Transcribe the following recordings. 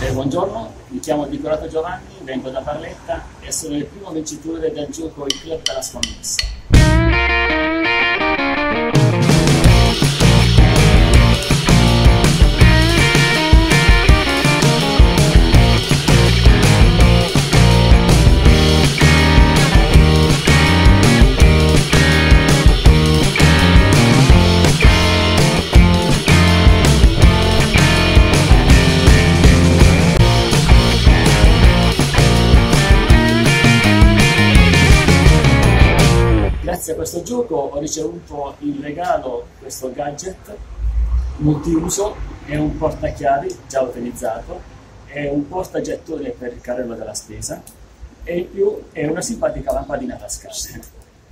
Eh, buongiorno, mi chiamo Decorato Giovanni, vengo da Barletta e sono il primo vincitore del gioco Il Club della Scommessa. Grazie a questo gioco ho ricevuto in regalo questo gadget multiuso, è un portachiavi già utilizzato, è un portagettone per il carrello della spesa e in più è una simpatica lampadina tascabile.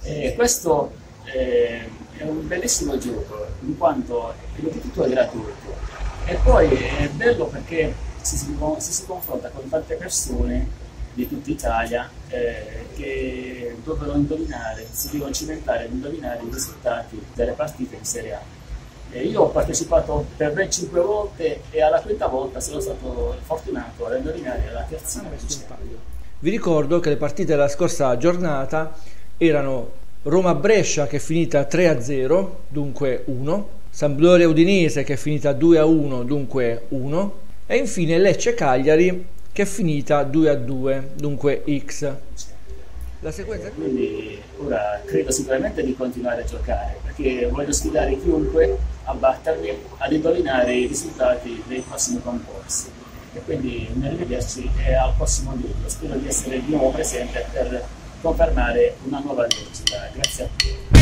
E questo eh, è un bellissimo gioco in quanto prima di tutto è gratuito e poi è bello perché si, si, si confronta con tante persone di tutta Italia eh, che dovevano indovinare, si devono cimentare ad indovinare i risultati delle partite in Serie A. E io ho partecipato per ben 5 volte e alla quinta volta sono stato fortunato ad indovinare la terzina Vi ricordo che le partite della scorsa giornata erano Roma-Brescia che è finita 3-0, dunque 1, Sampdoria Udinese che è finita 2-1, dunque 1, e infine Lecce-Cagliari che è finita 2 a 2, dunque X. La sequenza Quindi ora credo sicuramente di continuare a giocare perché voglio sfidare chiunque a battermi ad indovinare i risultati dei prossimi concorsi. E quindi arrivederci e al prossimo video. Spero di essere di nuovo presente per confermare una nuova vincita. Grazie a tutti.